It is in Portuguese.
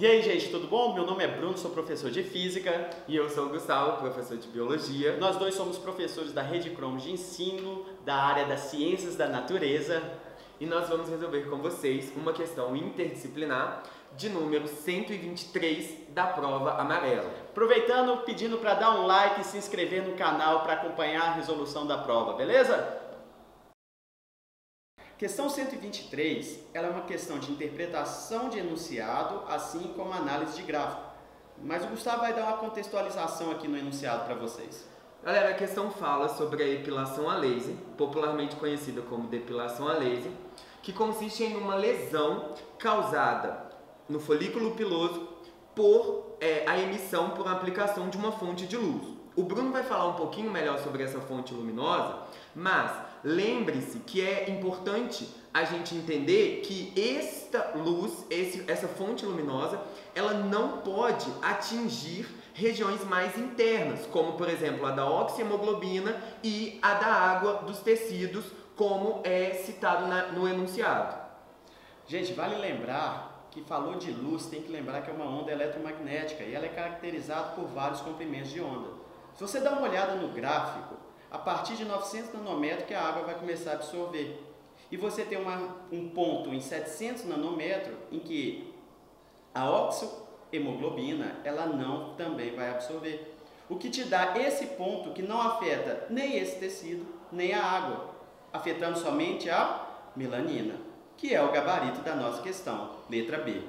E aí, gente, tudo bom? Meu nome é Bruno, sou professor de Física. E eu sou o Gustavo, professor de Biologia. Nós dois somos professores da Rede Chrome de Ensino, da área das Ciências da Natureza. E nós vamos resolver com vocês uma questão interdisciplinar de número 123 da prova amarela. Aproveitando, pedindo para dar um like e se inscrever no canal para acompanhar a resolução da prova, beleza? Questão 123, ela é uma questão de interpretação de enunciado, assim como análise de gráfico. Mas o Gustavo vai dar uma contextualização aqui no enunciado para vocês. Galera, a questão fala sobre a epilação a laser, popularmente conhecida como depilação a laser, que consiste em uma lesão causada no folículo piloso por é, a emissão por aplicação de uma fonte de luz. O Bruno vai falar um pouquinho melhor sobre essa fonte luminosa, mas lembre-se que é importante a gente entender que esta luz, esse, essa fonte luminosa, ela não pode atingir regiões mais internas, como por exemplo a da oxihemoglobina e a da água dos tecidos, como é citado na, no enunciado. Gente, vale lembrar que falou de luz, tem que lembrar que é uma onda eletromagnética e ela é caracterizada por vários comprimentos de onda. Se você dá uma olhada no gráfico, a partir de 900 nanômetros que a água vai começar a absorver. E você tem uma, um ponto em 700 nanômetros em que a oxohemoglobina ela não também vai absorver. O que te dá esse ponto que não afeta nem esse tecido, nem a água, afetando somente a melanina, que é o gabarito da nossa questão, letra B.